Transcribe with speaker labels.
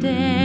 Speaker 1: te